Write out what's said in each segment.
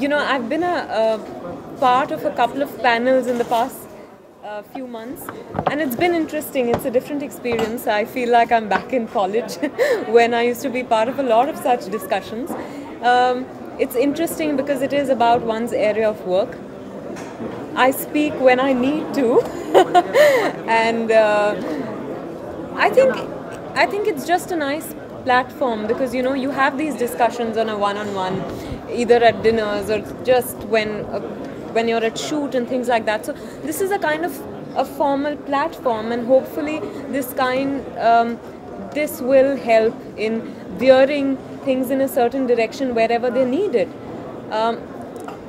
You know, I've been a, a part of a couple of panels in the past uh, few months, and it's been interesting. It's a different experience. I feel like I'm back in college when I used to be part of a lot of such discussions. Um, it's interesting because it is about one's area of work. I speak when I need to, and uh, I think I think it's just a nice platform because you know you have these discussions on a one-on-one, either at dinners or just when uh, when you're at shoot and things like that. So this is a kind of a formal platform, and hopefully this kind um, this will help in veering things in a certain direction wherever they're needed. Um,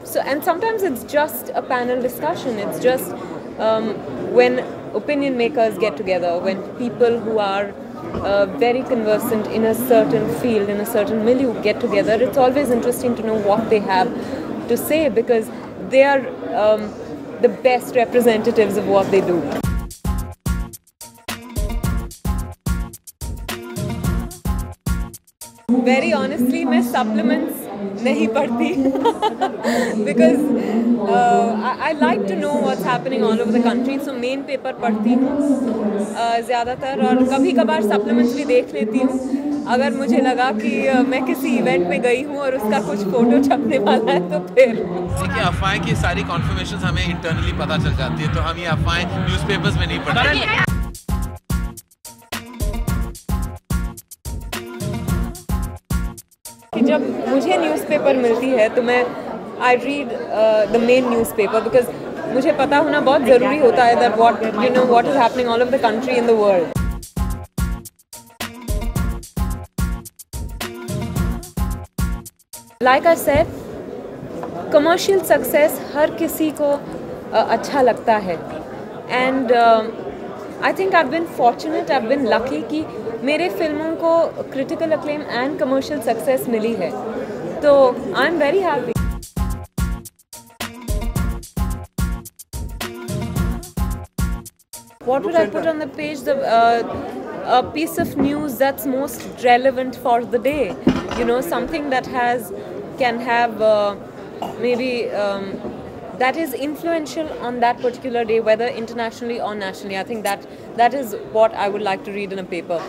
so and sometimes it's just a panel discussion. It's just um, when opinion makers get together, when people who are uh, very conversant in a certain field, in a certain milieu get together, it's always interesting to know what they have to say because they are um, the best representatives of what they do. Very honestly, my supplements नहीं पढ़ती। Because I, I like to know what's happening all over the country so main paper पढ़ती हूँ uh, ज़्यादातर और कभी कभार supplements भी देख लेती हूँ। अगर मुझे लगा कि uh, मैं किसी इवेंट में गई हूँ और उसका कुछ फ़ोटो छपने वाला है तो फिर। देखिए अफवाहें की सारी कॉन्फर्मेशन हमें इंटरनली पता चल जाती है तो हम ये अफवाहें न्यूज़पेपर्स में नहीं पढ़ते। कि जब मुझे न्यूज़पेपर मिलती है तो मैं I read the main newspaper because मुझे पता होना बहुत ज़रूरी होता है that what you know what is happening all of the country in the world like I said commercial success हर किसी को uh, अच्छा लगता है. And I think I been fortunate I been lucky कि मेरे फ़िल्मों को critical acclaim and commercial success मिली है तो I am very happy What would I put on the page? The uh, a piece of news that's most relevant for the day. You know, something that has can have uh, maybe um, that is influential on that particular day, whether internationally or nationally. I think that that is what I would like to read in a paper.